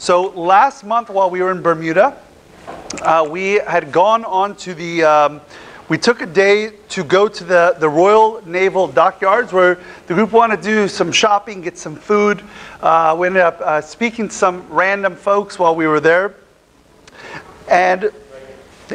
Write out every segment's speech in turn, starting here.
So last month, while we were in Bermuda, uh, we had gone on to the. Um, we took a day to go to the, the Royal Naval Dockyards where the group wanted to do some shopping, get some food. Uh, we ended up uh, speaking to some random folks while we were there. And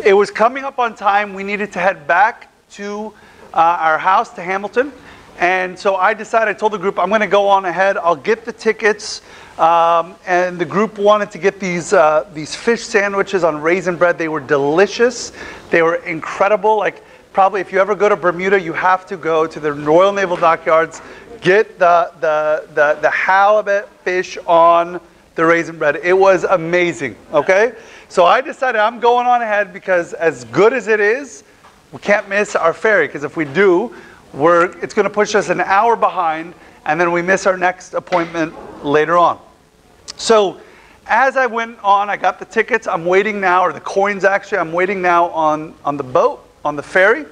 it was coming up on time. We needed to head back to uh, our house to Hamilton. And so I decided, I told the group, I'm going to go on ahead. I'll get the tickets. Um, and the group wanted to get these uh, these fish sandwiches on raisin bread. They were delicious. They were incredible. Like probably if you ever go to Bermuda, you have to go to the Royal Naval Dockyards. Get the the the, the halibut fish on the raisin bread. It was amazing. Okay, so I decided I'm going on ahead because as good as it is, we can't miss our ferry because if we do, we're it's going to push us an hour behind and then we miss our next appointment later on. So as I went on, I got the tickets. I'm waiting now, or the coins actually, I'm waiting now on, on the boat, on the ferry.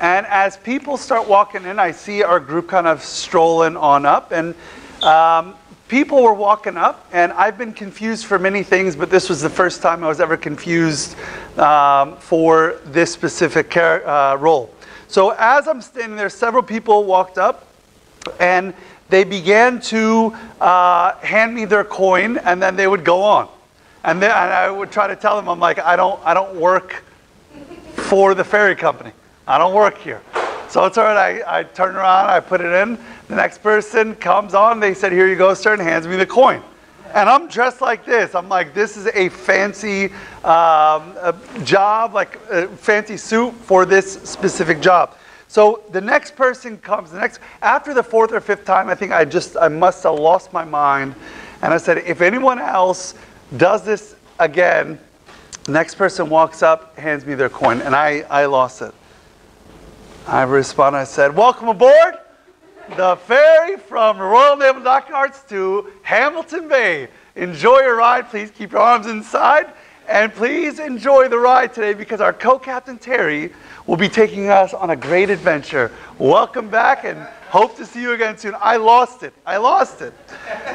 And as people start walking in, I see our group kind of strolling on up. And um, people were walking up, and I've been confused for many things, but this was the first time I was ever confused um, for this specific uh, role. So as I'm standing there, several people walked up, and they began to uh, hand me their coin and then they would go on. And, then, and I would try to tell them, I'm like, I don't, I don't work for the ferry company. I don't work here. So it's all right. I, I turn around, I put it in. The next person comes on. They said, Here you go, sir, and hands me the coin. And I'm dressed like this. I'm like, this is a fancy um, a job, like a fancy suit for this specific job. So the next person comes, the next after the fourth or fifth time, I think I just I must have lost my mind. And I said, if anyone else does this again, the next person walks up, hands me their coin, and I, I lost it. I responded, I said, Welcome aboard the ferry from Royal Naval Dockyards to Hamilton Bay. Enjoy your ride. Please keep your arms inside. And please enjoy the ride today because our co captain Terry will be taking us on a great adventure. Welcome back and hope to see you again soon. I lost it. I lost it.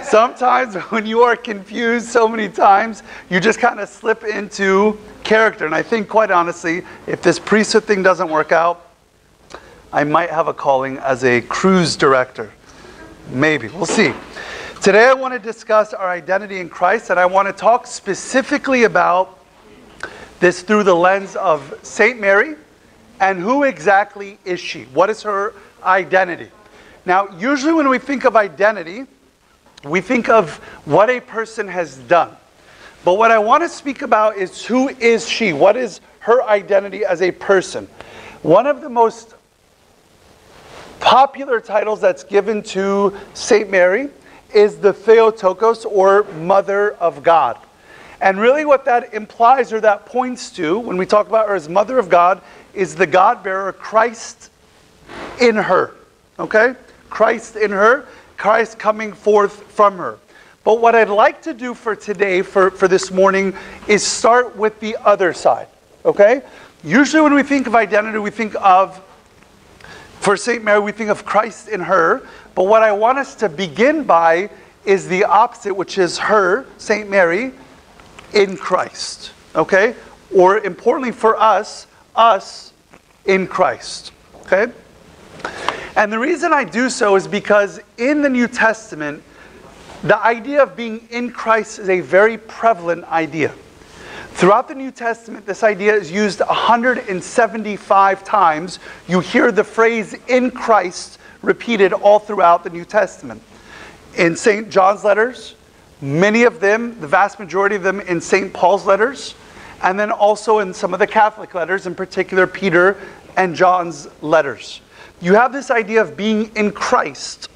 Sometimes when you are confused so many times, you just kind of slip into character. And I think, quite honestly, if this priesthood thing doesn't work out, I might have a calling as a cruise director. Maybe. We'll see. Today I want to discuss our identity in Christ, and I want to talk specifically about this through the lens of St. Mary and who exactly is she? What is her identity? Now, usually when we think of identity, we think of what a person has done. But what I want to speak about is who is she? What is her identity as a person? One of the most popular titles that's given to St. Mary is the Theotokos or Mother of God. And really, what that implies or that points to when we talk about her as Mother of God is the God bearer, Christ in her. Okay? Christ in her, Christ coming forth from her. But what I'd like to do for today, for, for this morning, is start with the other side. Okay? Usually, when we think of identity, we think of, for St. Mary, we think of Christ in her. But what I want us to begin by is the opposite, which is her, St. Mary, in Christ. Okay? Or importantly for us, us in Christ. Okay? And the reason I do so is because in the New Testament, the idea of being in Christ is a very prevalent idea. Throughout the New Testament, this idea is used 175 times. You hear the phrase in Christ repeated all throughout the New Testament. In St. John's letters, Many of them, the vast majority of them, in St. Paul's letters, and then also in some of the Catholic letters, in particular Peter and John's letters. You have this idea of being in Christ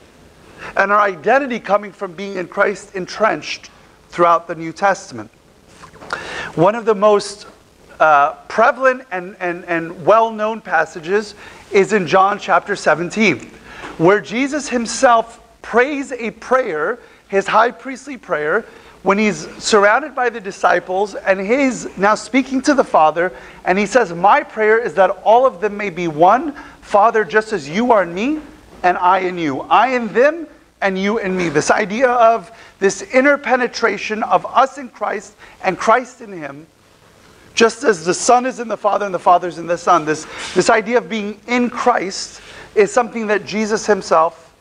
and our identity coming from being in Christ entrenched throughout the New Testament. One of the most uh, prevalent and, and, and well known passages is in John chapter 17, where Jesus himself prays a prayer his high priestly prayer when he's surrounded by the disciples and he's now speaking to the Father, and he says, My prayer is that all of them may be one, Father, just as you are in me and I in you. I in them and you in me. This idea of this inner penetration of us in Christ and Christ in Him, just as the Son is in the Father and the Father is in the Son. This, this idea of being in Christ is something that Jesus Himself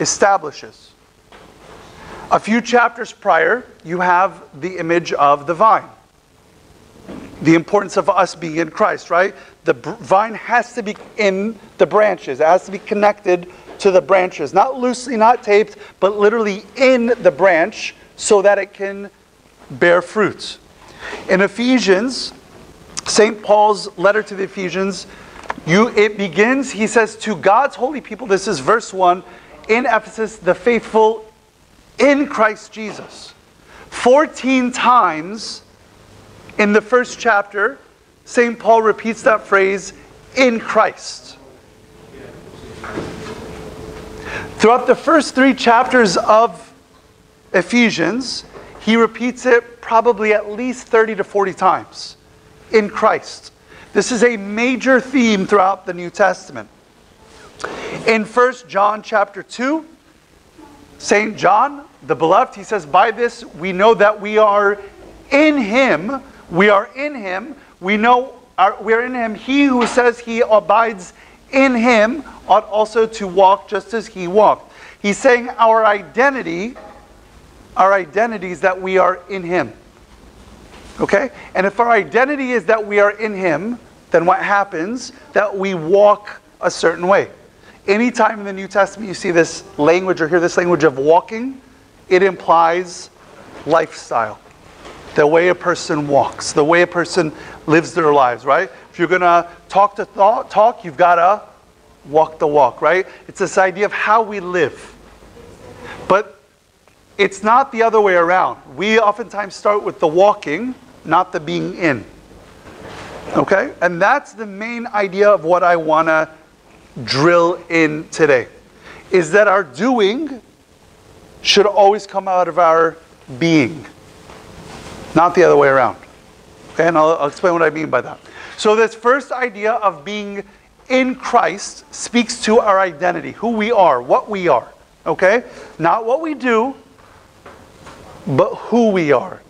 establishes. A few chapters prior, you have the image of the vine. The importance of us being in Christ, right? The vine has to be in the branches, it has to be connected to the branches, not loosely, not taped, but literally in the branch so that it can bear fruits. In Ephesians, St. Paul's letter to the Ephesians, you, it begins, he says, to God's holy people, this is verse 1, in Ephesus, the faithful in Christ Jesus. 14 times in the first chapter, St. Paul repeats that phrase, in Christ. Throughout the first three chapters of Ephesians, he repeats it probably at least 30 to 40 times in Christ. This is a major theme throughout the New Testament. In 1 John chapter 2, St. John, the beloved, he says, By this we know that we are in him. We are in him. We know our, we are in him. He who says he abides in him ought also to walk just as he walked. He's saying our identity, our identity is that we are in him. Okay? And if our identity is that we are in him, then what happens? That we walk a certain way. Anytime in the New Testament you see this language or hear this language of walking, it implies lifestyle. The way a person walks, the way a person lives their lives, right? If you're going to talk to thought, talk, you've got to walk the walk, right? It's this idea of how we live. But it's not the other way around. We oftentimes start with the walking, not the being in. Okay? And that's the main idea of what I want to drill in today. Is that our doing should always come out of our being, not the other way around. Okay? And I'll, I'll explain what I mean by that. So, this first idea of being in Christ speaks to our identity, who we are, what we are. Okay? Not what we do, but who we are.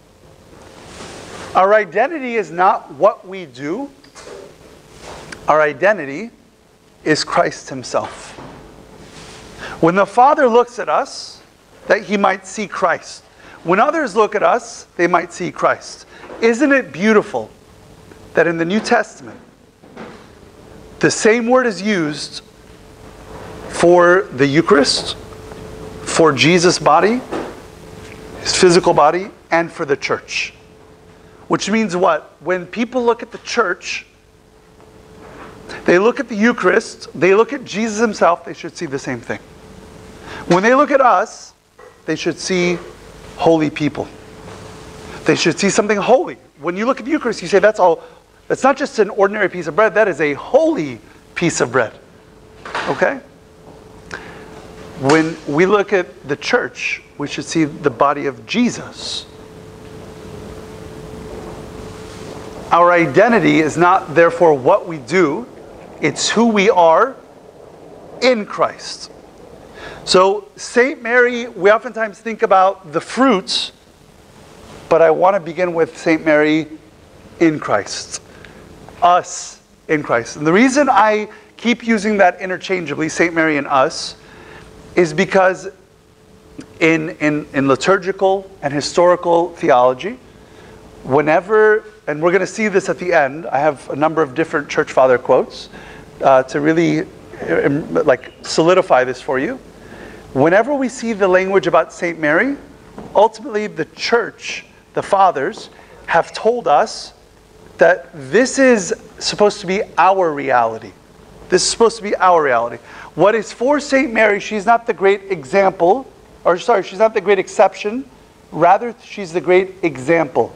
Our identity is not what we do, our identity is Christ Himself. When the Father looks at us, that He might see Christ. When others look at us, they might see Christ. Isn't it beautiful that in the New Testament, the same word is used for the Eucharist, for Jesus' body, his physical body, and for the church. Which means what? When people look at the church, they look at the Eucharist, they look at Jesus himself, they should see the same thing. When they look at us, they should see holy people. They should see something holy. When you look at the Eucharist, you say that's all that's not just an ordinary piece of bread, that is a holy piece of bread. Okay? When we look at the church, we should see the body of Jesus. Our identity is not, therefore, what we do, it's who we are in Christ. So, St. Mary, we oftentimes think about the fruits, but I want to begin with St. Mary in Christ us in Christ. And the reason I keep using that interchangeably, St. Mary and us, is because in, in, in liturgical and historical theology, whenever, and we're going to see this at the end, I have a number of different church father quotes uh, to really um, like solidify this for you. Whenever we see the language about St. Mary, ultimately the church, the fathers, have told us that this is supposed to be our reality. This is supposed to be our reality. What is for St. Mary, she's not the great example, or sorry, she's not the great exception. Rather, she's the great example.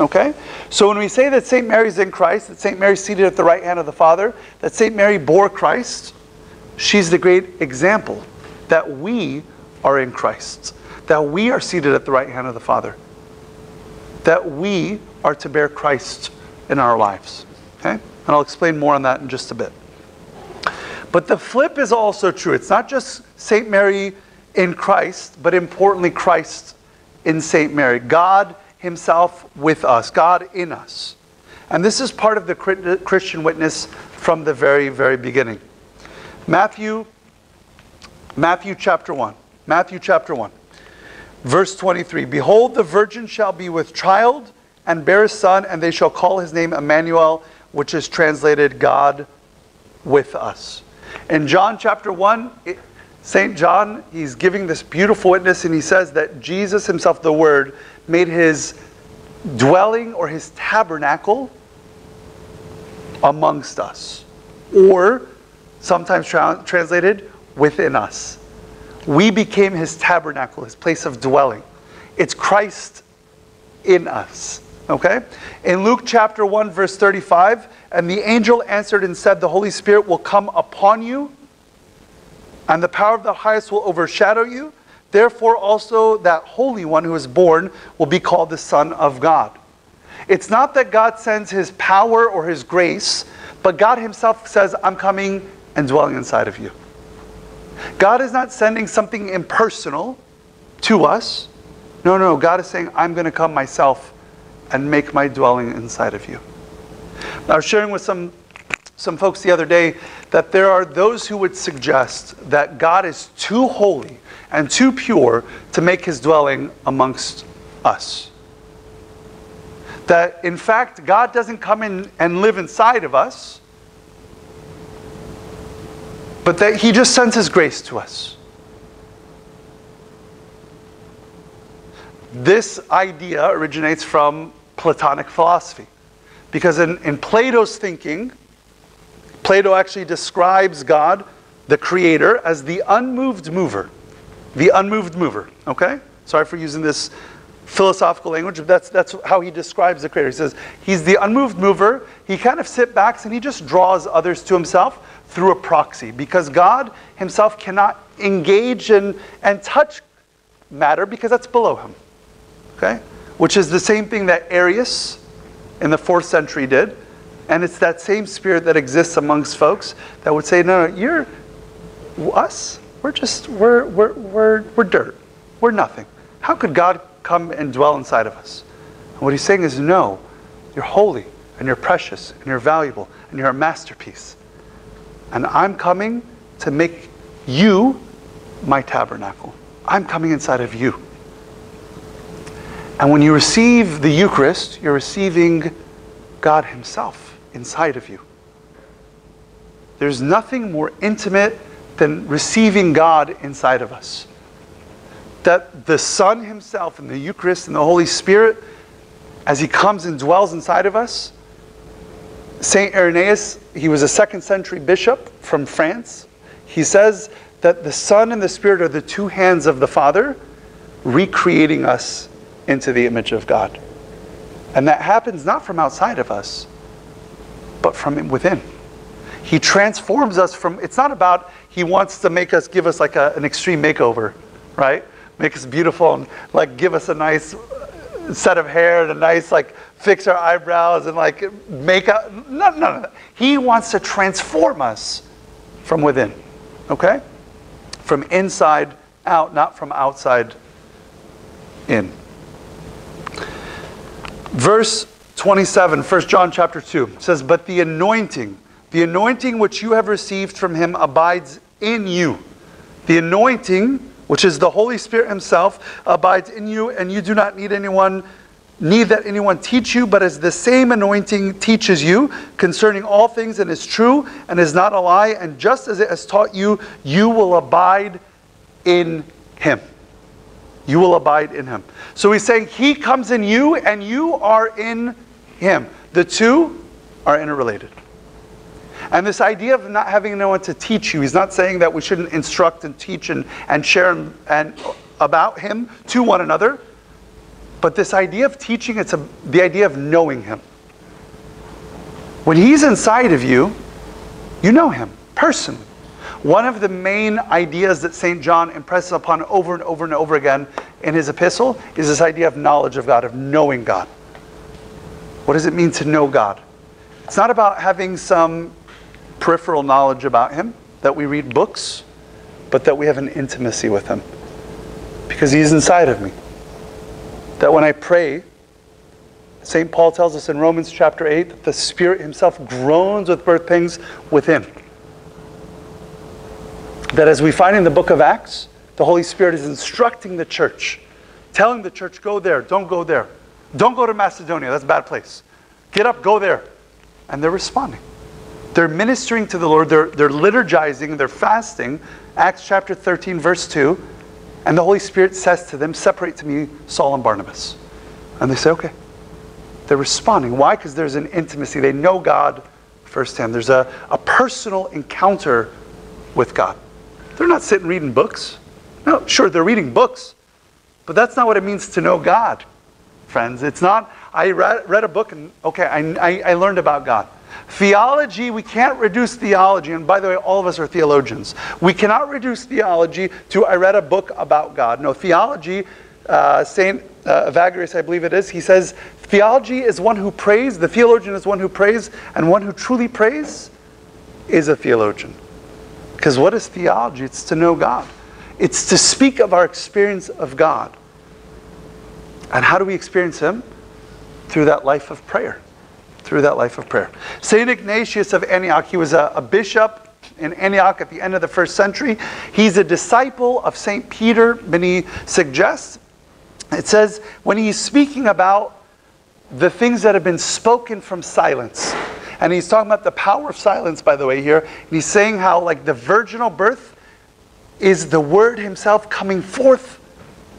Okay? So when we say that St. Mary's in Christ, that St. Mary's seated at the right hand of the Father, that St. Mary bore Christ, she's the great example that we are in Christ, that we are seated at the right hand of the Father, that we are to bear Christ in our lives. Okay? And I'll explain more on that in just a bit. But the flip is also true. It's not just St. Mary in Christ, but importantly, Christ in St. Mary. God Himself with us, God in us. And this is part of the Christian witness from the very, very beginning. Matthew, Matthew chapter 1. Matthew chapter 1. Verse 23 Behold, the virgin shall be with child and bear a son, and they shall call his name Emmanuel, which is translated God with us. In John chapter 1, St. John, he's giving this beautiful witness, and he says that Jesus himself, the Word, made his dwelling or his tabernacle amongst us. Or, sometimes tra- translated, within us. We became his tabernacle, his place of dwelling. It's Christ in us. Okay? In Luke chapter 1, verse 35, and the angel answered and said, The Holy Spirit will come upon you, and the power of the highest will overshadow you. Therefore, also that Holy One who is born will be called the Son of God. It's not that God sends his power or his grace, but God himself says, I'm coming and dwelling inside of you. God is not sending something impersonal to us. No, no, God is saying, I'm going to come myself and make my dwelling inside of you. I was sharing with some, some folks the other day that there are those who would suggest that God is too holy and too pure to make his dwelling amongst us. That in fact, God doesn't come in and live inside of us, but that he just sends his grace to us. This idea originates from Platonic philosophy. Because in, in Plato's thinking, Plato actually describes God, the creator, as the unmoved mover. The unmoved mover, okay? Sorry for using this philosophical language, but that's, that's how he describes the creator. He says, He's the unmoved mover. He kind of sits back and he just draws others to himself through a proxy because God himself cannot engage in, and touch matter because that's below him. Okay? Which is the same thing that Arius in the fourth century did. And it's that same spirit that exists amongst folks that would say, no, no, you're us. We're just, we're, we're, we're, we're dirt. We're nothing. How could God come and dwell inside of us? And what he's saying is, no, you're holy and you're precious and you're valuable and you're a masterpiece. And I'm coming to make you my tabernacle. I'm coming inside of you. And when you receive the Eucharist, you're receiving God Himself inside of you. There's nothing more intimate than receiving God inside of us. That the Son Himself and the Eucharist and the Holy Spirit, as He comes and dwells inside of us, St. Irenaeus, he was a second century bishop from France. He says that the Son and the Spirit are the two hands of the Father recreating us into the image of God. And that happens not from outside of us, but from within. He transforms us from, it's not about he wants to make us, give us like a, an extreme makeover, right? Make us beautiful and like give us a nice set of hair and a nice like fix our eyebrows and like make up. No, no, no. He wants to transform us from within. Okay? From inside out, not from outside in. Verse 27, 1 John chapter 2 says, But the anointing, the anointing which you have received from him abides in you. The anointing, which is the Holy Spirit himself, abides in you, and you do not need anyone need that anyone teach you, but as the same anointing teaches you concerning all things and is true and is not a lie, and just as it has taught you, you will abide in him. You will abide in him. So he's saying he comes in you and you are in him. The two are interrelated. And this idea of not having anyone to teach you, he's not saying that we shouldn't instruct and teach and, and share and, and about him to one another. But this idea of teaching, it's a, the idea of knowing him. When he's inside of you, you know him personally. One of the main ideas that St. John impresses upon over and over and over again in his epistle is this idea of knowledge of God, of knowing God. What does it mean to know God? It's not about having some peripheral knowledge about Him, that we read books, but that we have an intimacy with Him. because He's inside of me. That when I pray, St. Paul tells us in Romans chapter 8 that the Spirit Himself groans with birth pangs within. That as we find in the book of Acts, the Holy Spirit is instructing the church, telling the church, go there, don't go there. Don't go to Macedonia, that's a bad place. Get up, go there. And they're responding. They're ministering to the Lord, they're, they're liturgizing, they're fasting. Acts chapter 13, verse 2. And the Holy Spirit says to them, Separate to me Saul and Barnabas. And they say, Okay. They're responding. Why? Because there's an intimacy. They know God firsthand. There's a, a personal encounter with God. They're not sitting reading books. No, sure, they're reading books, but that's not what it means to know God, friends. It's not, I read, read a book and, okay, I, I, I learned about God. Theology, we can't reduce theology, and by the way, all of us are theologians. We cannot reduce theology to I read a book about God. No, theology, uh, St. Uh, Evagrius, I believe it is, he says, theology is one who prays, the theologian is one who prays, and one who truly prays is a theologian. Because what is theology? It's to know God. It's to speak of our experience of God. And how do we experience Him? Through that life of prayer. Through that life of prayer. St. Ignatius of Antioch, he was a, a bishop in Antioch at the end of the first century. He's a disciple of St. Peter, Many suggests. It says, when he's speaking about the things that have been spoken from silence, and he's talking about the power of silence, by the way, here. And he's saying how, like, the virginal birth is the word himself coming forth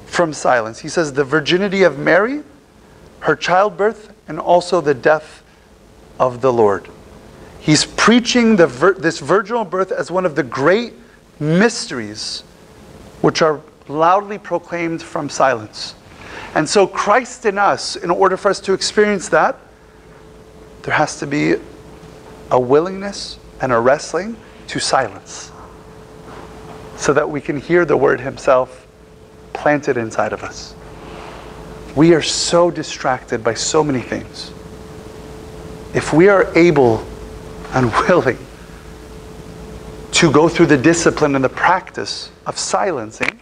from silence. He says the virginity of Mary, her childbirth, and also the death of the Lord. He's preaching the vir- this virginal birth as one of the great mysteries which are loudly proclaimed from silence. And so, Christ in us, in order for us to experience that, there has to be a willingness and a wrestling to silence so that we can hear the word himself planted inside of us. We are so distracted by so many things. If we are able and willing to go through the discipline and the practice of silencing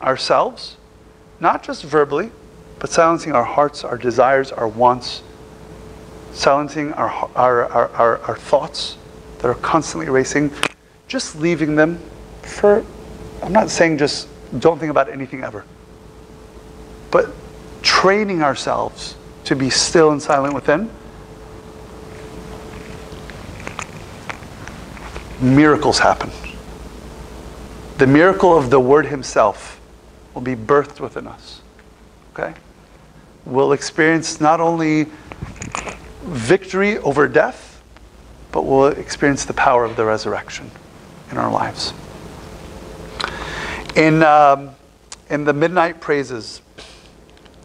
ourselves, not just verbally, but silencing our hearts, our desires, our wants, silencing our, our, our, our, our thoughts that are constantly racing, just leaving them for, I'm not saying just don't think about anything ever, but training ourselves to be still and silent within. Miracles happen. The miracle of the Word Himself will be birthed within us. Okay? We'll experience not only victory over death, but we'll experience the power of the resurrection in our lives. In, um, in the midnight praises,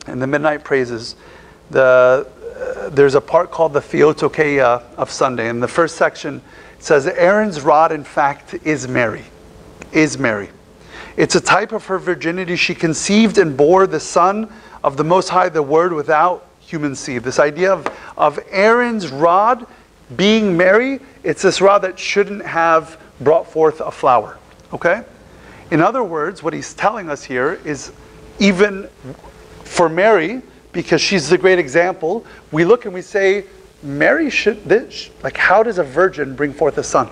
in the midnight praises, the, there's a part called the Theotokia of Sunday. In the first section, says, Aaron's rod, in fact, is Mary. Is Mary. It's a type of her virginity. She conceived and bore the Son of the Most High, the Word, without human seed. This idea of, of Aaron's rod being Mary, it's this rod that shouldn't have brought forth a flower. Okay? In other words, what he's telling us here is even for Mary, because she's the great example, we look and we say, Mary should, this, like, how does a virgin bring forth a son?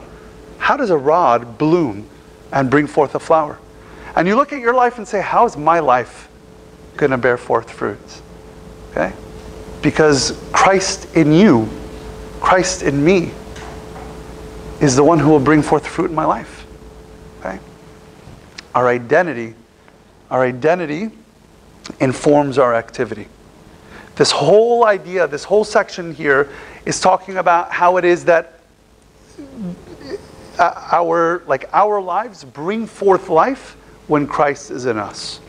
How does a rod bloom and bring forth a flower? And you look at your life and say, how is my life going to bear forth fruits? Okay? Because Christ in you, Christ in me, is the one who will bring forth fruit in my life. Okay? Our identity, our identity informs our activity. This whole idea, this whole section here is talking about how it is that uh, our like our lives bring forth life when Christ is in us.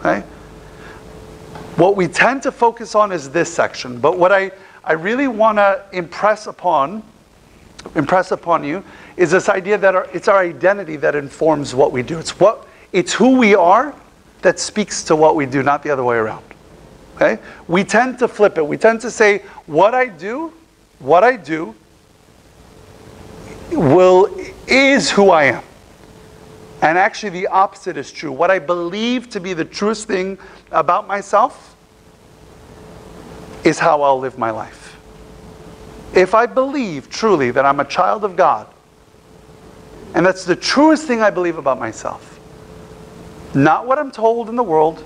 Okay? What we tend to focus on is this section, but what I, I really want to impress upon impress upon you is this idea that our, it's our identity that informs what we do. It's what it's who we are that speaks to what we do, not the other way around. Okay? We tend to flip it. We tend to say what I do, what I do will is who I am. And actually, the opposite is true. What I believe to be the truest thing about myself is how I'll live my life. If I believe truly that I'm a child of God, and that's the truest thing I believe about myself, not what I'm told in the world,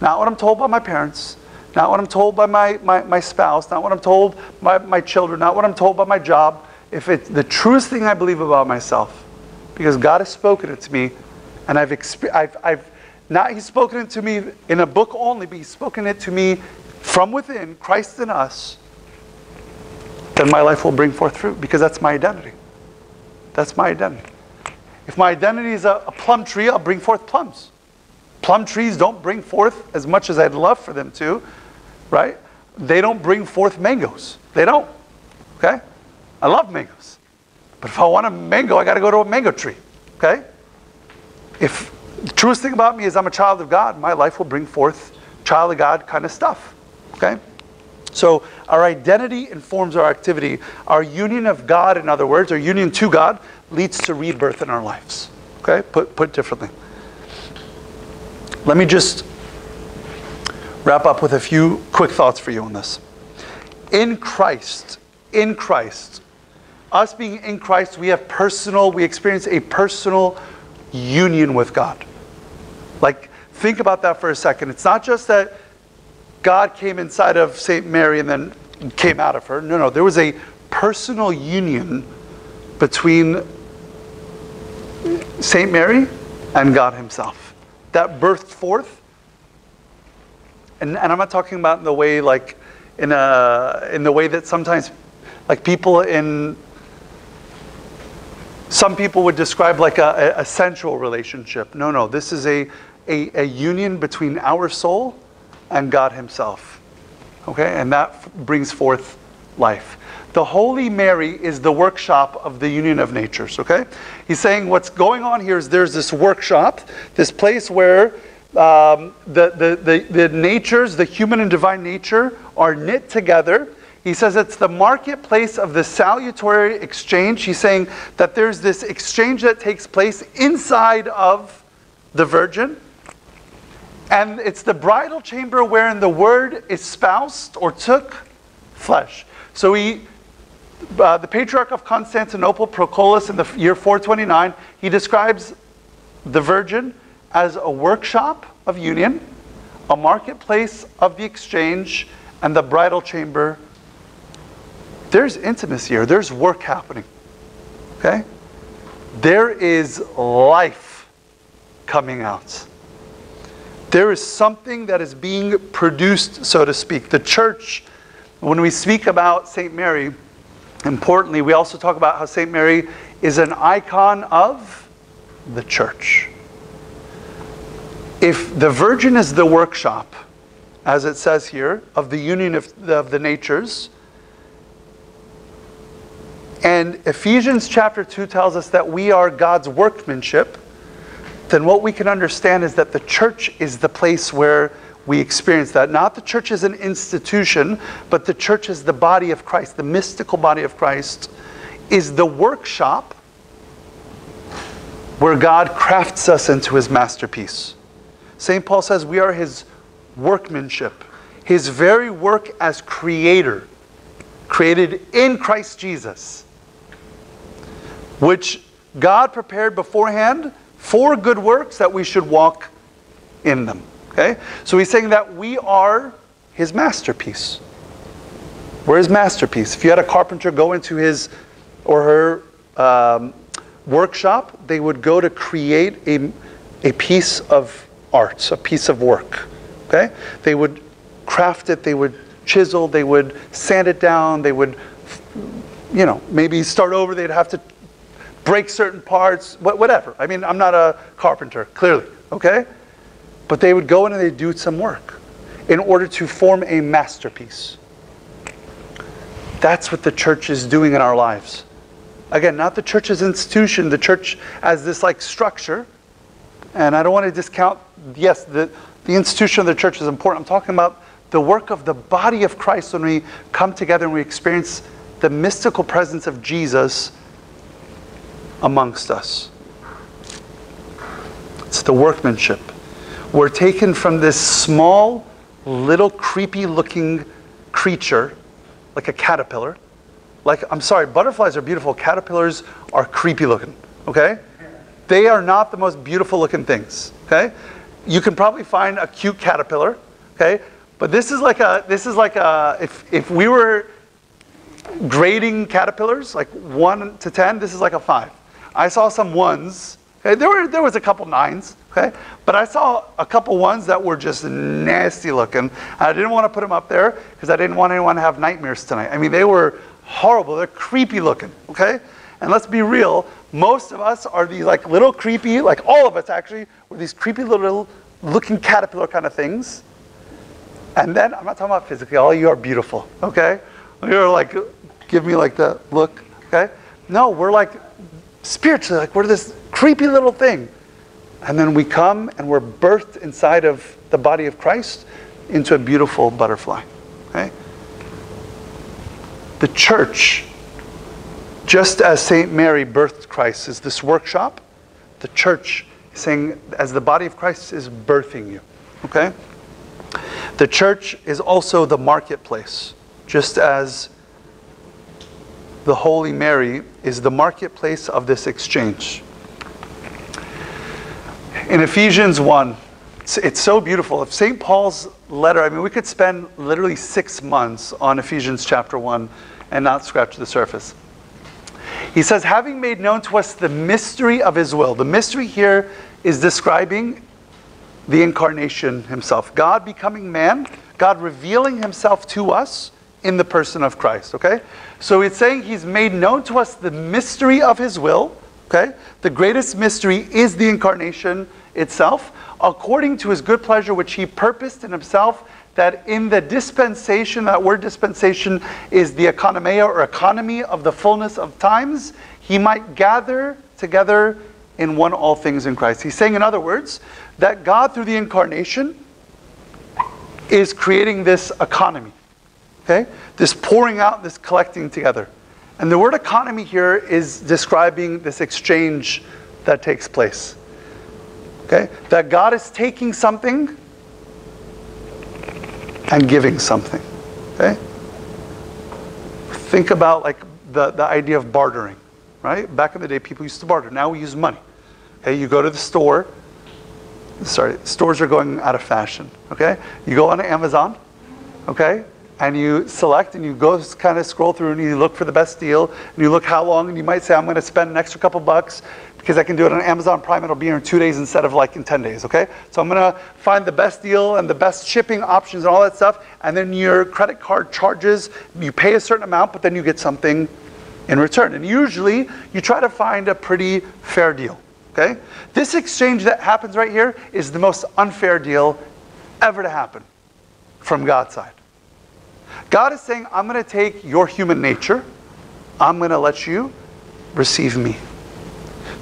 not what I'm told by my parents, not what I'm told by my, my, my spouse, not what I'm told by my children, not what I'm told by my job. If it's the truest thing I believe about myself, because God has spoken it to me, and I've, I've, I've not He's spoken it to me in a book only, but He's spoken it to me from within, Christ in us, then my life will bring forth fruit because that's my identity. That's my identity. If my identity is a, a plum tree, I'll bring forth plums. Plum trees don't bring forth as much as I'd love for them to, right? They don't bring forth mangoes. They don't. Okay? I love mangoes. But if I want a mango, I got to go to a mango tree. Okay? If the truest thing about me is I'm a child of God, my life will bring forth child of God kind of stuff. Okay? So our identity informs our activity. Our union of God, in other words, our union to God, leads to rebirth in our lives. Okay? Put, put differently. Let me just wrap up with a few quick thoughts for you on this. In Christ, in Christ, us being in Christ, we have personal, we experience a personal union with God. Like, think about that for a second. It's not just that God came inside of St. Mary and then came out of her. No, no, there was a personal union between St. Mary and God Himself that birthed forth. And, and I'm not talking about in the way like in a in the way that sometimes like people in some people would describe like a, a sensual relationship. No, no, this is a, a, a union between our soul and God Himself. Okay, and that brings forth life. The Holy Mary is the workshop of the union of natures. Okay, he's saying what's going on here is there's this workshop, this place where um, the, the, the, the natures, the human and divine nature, are knit together. He says it's the marketplace of the salutary exchange. He's saying that there's this exchange that takes place inside of the virgin. And it's the bridal chamber wherein the word espoused or took flesh. So he, uh, the patriarch of Constantinople, Proclus, in the year 429, he describes the virgin as a workshop of union, a marketplace of the exchange, and the bridal chamber. There's intimacy here, there's work happening. Okay? There is life coming out there is something that is being produced, so to speak. The church, when we speak about St. Mary, importantly, we also talk about how St. Mary is an icon of the church. If the Virgin is the workshop, as it says here, of the union of the, of the natures, and Ephesians chapter 2 tells us that we are God's workmanship, then what we can understand is that the church is the place where we experience that. Not the church is an institution, but the church is the body of Christ, the mystical body of Christ, is the workshop where God crafts us into his masterpiece. St. Paul says we are his workmanship, his very work as creator, created in Christ Jesus, which God prepared beforehand for good works that we should walk in them. Okay? So he's saying that we are his masterpiece. We're his masterpiece. If you had a carpenter go into his or her um, workshop, they would go to create a, a piece of art, a piece of work. Okay? They would craft it, they would chisel, they would sand it down, they would, you know, maybe start over, they'd have to break certain parts, whatever. I mean, I'm not a carpenter, clearly, okay? But they would go in and they'd do some work in order to form a masterpiece. That's what the church is doing in our lives. Again, not the church as institution, the church as this like structure. And I don't want to discount, yes, the, the institution of the church is important. I'm talking about the work of the body of Christ when we come together and we experience the mystical presence of Jesus amongst us. It's the workmanship. We're taken from this small, little, creepy looking creature, like a caterpillar. Like, I'm sorry, butterflies are beautiful, caterpillars are creepy looking, okay? They are not the most beautiful looking things, okay? You can probably find a cute caterpillar, okay? But this is like a, this is like a, if, if we were grading caterpillars, like one to 10, this is like a five. I saw some ones, okay? There, were, there was a couple nines, okay? But I saw a couple ones that were just nasty looking. I didn't want to put them up there because I didn't want anyone to have nightmares tonight. I mean, they were horrible. They're creepy looking, okay? And let's be real, most of us are these like little creepy, like all of us actually, were these creepy little looking caterpillar kind of things. And then, I'm not talking about physically, all you are beautiful, okay? You're like, give me like the look, okay? No, we're like spiritually, like we're this creepy little thing. And then we come and we're birthed inside of the body of Christ into a beautiful butterfly, okay? The church, just as St. Mary birthed Christ, is this workshop. The church saying, as the body of Christ is birthing you, okay? The church is also the marketplace, just as the Holy Mary is the marketplace of this exchange. In Ephesians 1, it's, it's so beautiful. If St. Paul's letter, I mean, we could spend literally six months on Ephesians chapter 1 and not scratch the surface. He says, having made known to us the mystery of his will. The mystery here is describing the incarnation himself. God becoming man, God revealing himself to us in the person of Christ, okay? So it's saying he's made known to us the mystery of his will, okay? The greatest mystery is the incarnation itself, according to his good pleasure, which he purposed in himself, that in the dispensation, that word dispensation is the economia or economy of the fullness of times, he might gather together in one all things in Christ. He's saying, in other words, that God through the incarnation is creating this economy. Okay? This pouring out, this collecting together. And the word economy here is describing this exchange that takes place. Okay? That God is taking something and giving something. Okay? Think about like the, the idea of bartering, right? Back in the day, people used to barter. Now we use money. Okay, you go to the store. Sorry, stores are going out of fashion. Okay, you go on Amazon. Okay, and you select and you go kind of scroll through and you look for the best deal and you look how long and you might say I'm going to spend an extra couple bucks because I can do it on Amazon Prime. It'll be here in two days instead of like in 10 days. Okay, so I'm to find the best deal and the best shipping options and all that stuff. And then your credit card charges. You pay a certain amount, but then you get something in return. And usually you try to find a pretty fair deal. Okay? This exchange that happens right here is the most unfair deal ever to happen from God's side. God is saying, I'm going to take your human nature, I'm going to let you receive me.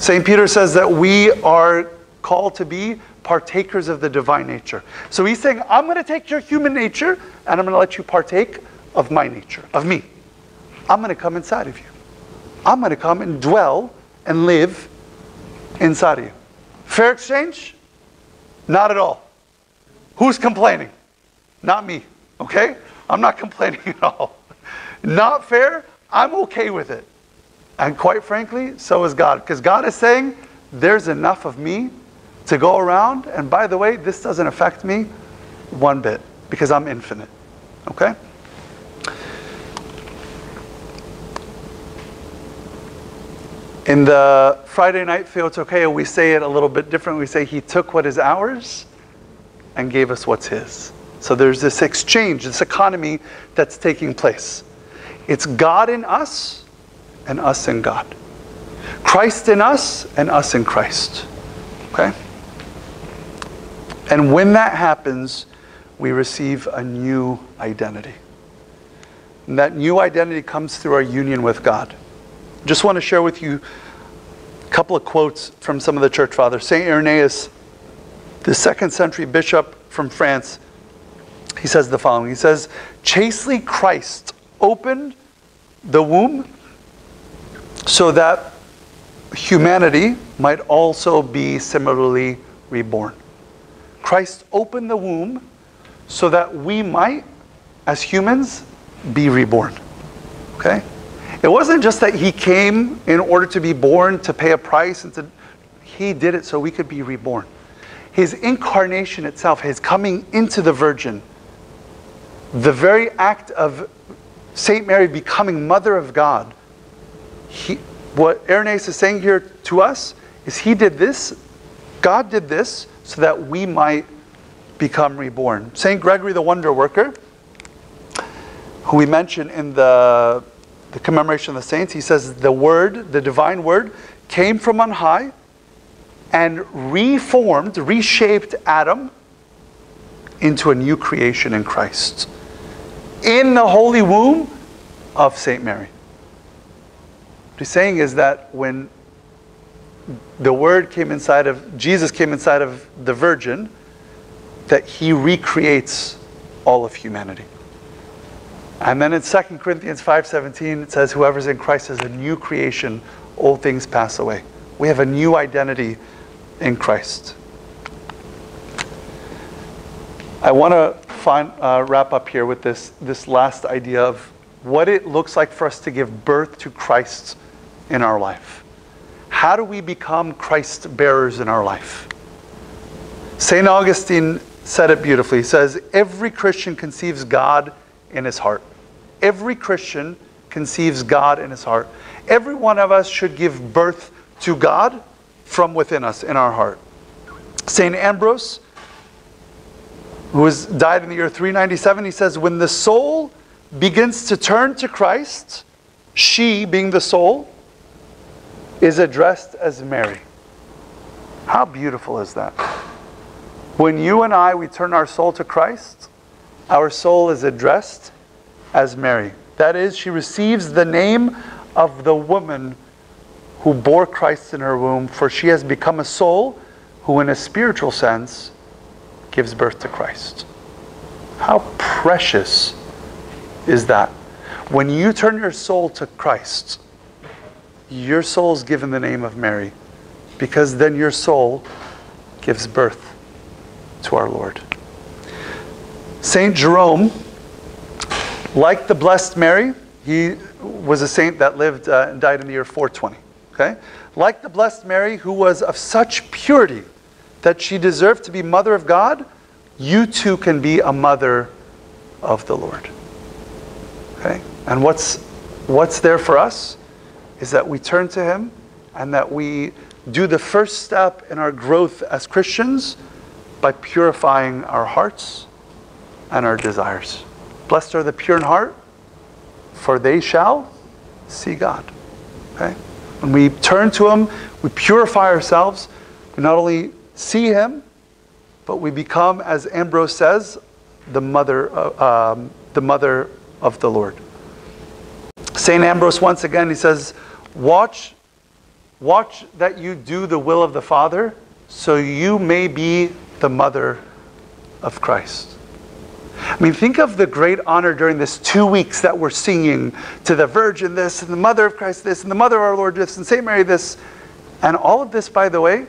St. Peter says that we are called to be partakers of the divine nature. So he's saying, I'm going to take your human nature and I'm going to let you partake of my nature, of me. I'm going to come inside of you. I'm going to come and dwell and live inside of you. Fair exchange? Not at all. Who's complaining? Not me. Okay? I'm not complaining at all. Not fair? I'm okay with it. And quite frankly, so is God. Because God is saying, there's enough of me to go around. And by the way, this doesn't affect me one bit because I'm infinite. Okay? In the Friday night Okay, we say it a little bit different. We say, He took what is ours and gave us what's His. So there's this exchange, this economy that's taking place. It's God in us and us in God. Christ in us and us in Christ. Okay? And when that happens, we receive a new identity. And that new identity comes through our union with God. Just want to share with you a couple of quotes from some of the church fathers. St. Irenaeus, the second century bishop from France, he says the following He says, Chastely Christ opened the womb so that humanity might also be similarly reborn. Christ opened the womb so that we might, as humans, be reborn. Okay? It wasn't just that he came in order to be born to pay a price and to he did it so we could be reborn. His incarnation itself, his coming into the virgin, the very act of Saint Mary becoming mother of God, he, what Irenaeus is saying here to us is he did this, God did this so that we might become reborn. Saint Gregory the Wonder Worker, who we mentioned in the, the commemoration of the saints, he says the word, the divine word, came from on high and reformed, reshaped Adam into a new creation in Christ. In the holy womb of St. Mary. He's saying is that when the Word came inside of, Jesus came inside of the Virgin, that he recreates all of humanity. And then in 2 Corinthians 5:17 it says whoever's in Christ is a new creation, old things pass away. We have a new identity in Christ. I want to uh, wrap up here with this, this last idea of what it looks like for us to give birth to Christ in our life. How do we become Christ bearers in our life? St. Augustine said it beautifully. He says, Every Christian conceives God in his heart. Every Christian conceives God in his heart. Every one of us should give birth to God from within us in our heart. St. Ambrose, who was, died in the year 397, he says, When the soul begins to turn to Christ, she, being the soul, is addressed as Mary. How beautiful is that? When you and I, we turn our soul to Christ, our soul is addressed as Mary. That is, she receives the name of the woman who bore Christ in her womb, for she has become a soul who, in a spiritual sense, gives birth to Christ. How precious is that? When you turn your soul to Christ, your soul is given the name of Mary, because then your soul gives birth to our Lord. Saint Jerome, like the Blessed Mary, he was a saint that lived uh, and died in the year 420. Okay? Like the Blessed Mary, who was of such purity that she deserved to be Mother of God, you too can be a mother of the Lord. Okay? And what's, what's there for us is that we turn to Him and that we do the first step in our growth as Christians by purifying our hearts and our desires. Blessed are the pure in heart, for they shall see God. Okay? When we turn to Him, we purify ourselves. We not only see Him, but we become, as Ambrose says, the mother, uh, um, the mother of the Lord. Saint Ambrose once again he says, "Watch, watch that you do the will of the Father, so you may be the mother of Christ." I mean, think of the great honor during this two weeks that we're singing to the Virgin this, and the Mother of Christ this, and the Mother of our Lord this, and St. Mary this. And all of this, by the way,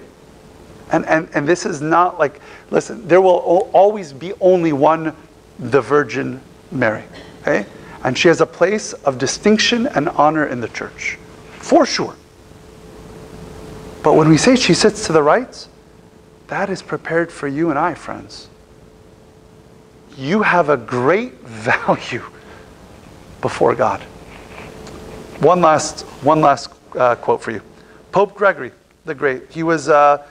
and, and, and this is not like, listen, there will always be only one, the Virgin Mary. Okay? And she has a place of distinction and honor in the church, for sure. But when we say she sits to the right, that is prepared for you and I, friends you have a great value before God. One last, one last uh, quote for you. Pope Gregory the Great. He was uh,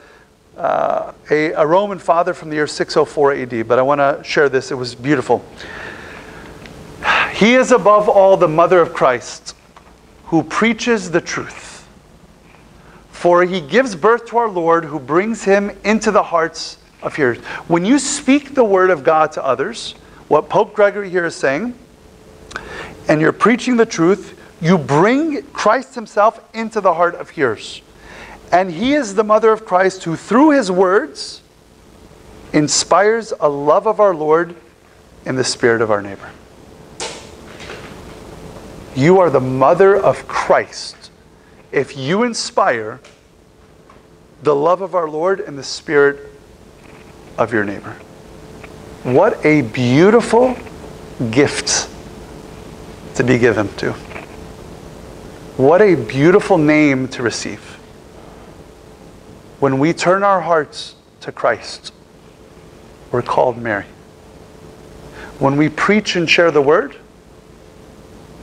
uh, a, a Roman father from the year 604 AD, but I want to share this. It was beautiful. He is above all the mother of Christ who preaches the truth. For he gives birth to our Lord who brings him into the hearts of hearers. When you speak the word of God to others, what Pope Gregory here is saying, and you're preaching the truth, you bring Christ himself into the heart of hearers. And he is the mother of Christ who, through his words, inspires a love of our Lord in the spirit of our neighbor. You are the mother of Christ if you inspire the love of our Lord and the spirit of your neighbor. What a beautiful gift to be given to. What a beautiful name to receive. When we turn our hearts to Christ, we're called Mary. When we preach and share the word,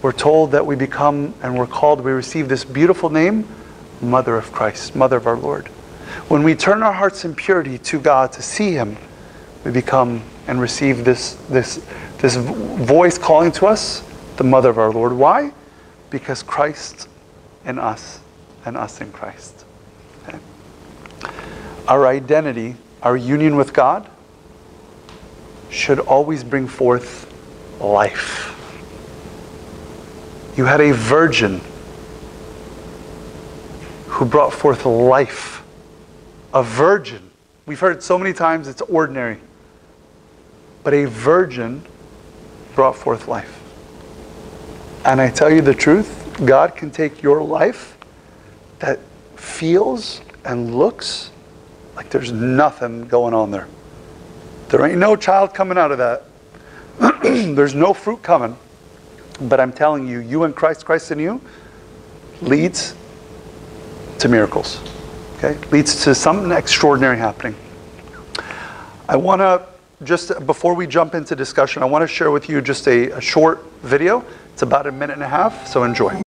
we're told that we become and we're called, we receive this beautiful name, Mother of Christ, Mother of our Lord. When we turn our hearts in purity to God to see Him, we become and receive this, this, this voice calling to us, the Mother of our Lord. Why? Because Christ in us and us in Christ. Okay. Our identity, our union with God, should always bring forth life. You had a virgin who brought forth life. A virgin. We've heard so many times it's ordinary. But a virgin brought forth life. And I tell you the truth, God can take your life that feels and looks like there's nothing going on there. There ain't no child coming out of that. there's no fruit coming. But I'm telling you, you and Christ, Christ in you, leads to miracles. Okay? Leads to something extraordinary happening. I want to just before we jump into discussion, I want to share with you just a, a short video. It's about a minute and a half, so enjoy.